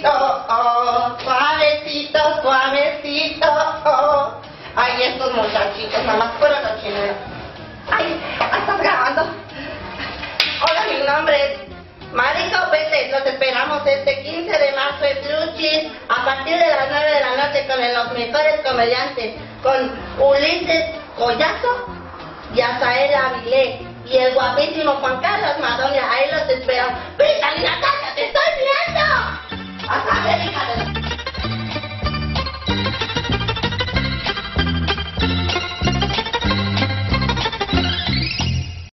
suavecito, oh, suavecito, suavecito, oh. Ay, estos muchachitos, nada más pura cochinera. Ay, ¿estás grabando? Hola, mi nombre es Marico Pérez. Los esperamos este 15 de marzo en Truchis a partir de las 9 de la noche con los mejores comediantes, con Ulises Collazo y Azael Avilé y el guapísimo Juan Carlos Madonia. had a